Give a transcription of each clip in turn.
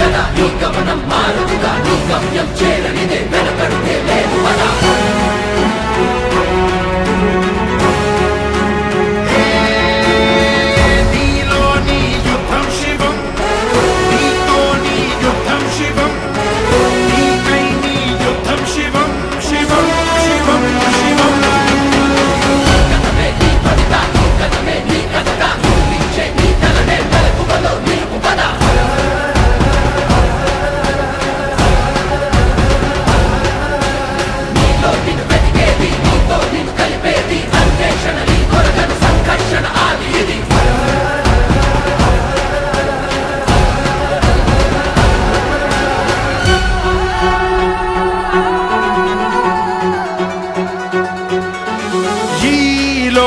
కదా నీ గమనం మారుతుగా నీ గమ్యం చేరనిదే వెనకడితే లేదు పదా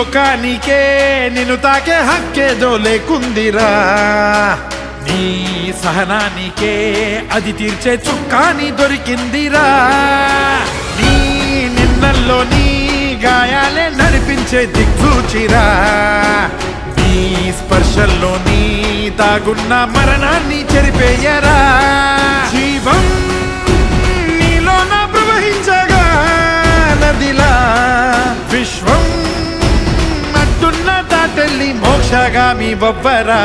లోకానికే నిన్ను తాకే హక్కేదో లేకుందిరా నీ సహనానికే అది తీర్చే చుక్కాని దొరికిందిరా నీ నిన్నల్లో నీ గాయాలే నడిపించే దిక్సూచిరా నీ స్పర్శల్లో నీ తాగున్న మరణాన్ని చెరిపేయరా జీవం ಶಿವಪರಾ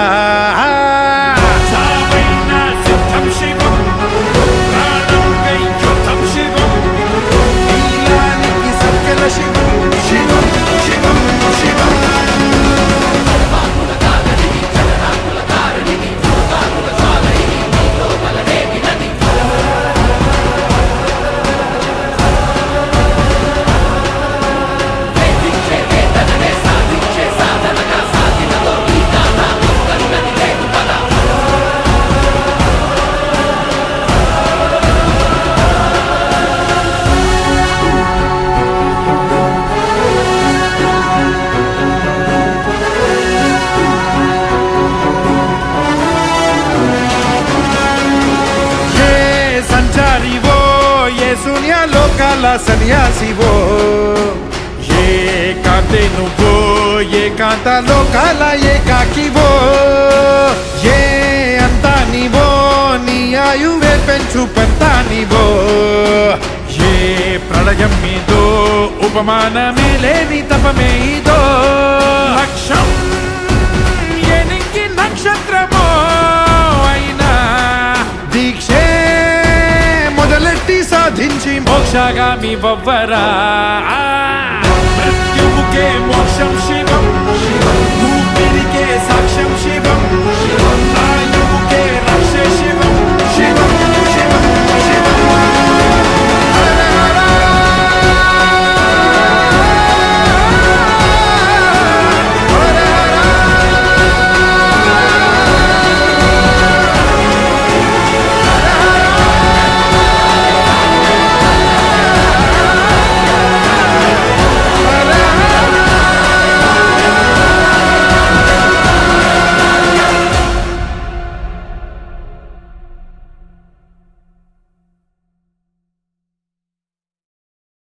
లోకాల సన్యాసివో ఏ కాంతే నువ్వో ఏ కాంత లోకాల ఏకాకివో ఏ అంతా నీవో నీ ఆయువే పెంచు పెంతా నీవో ఏ ప్రళయం మీదో ఉపమానమే లేని తపమే ఇదో లక్ష్యం ఎనికి నక్షత్రమో moksha ga mi vavara ah, que ke moksham shi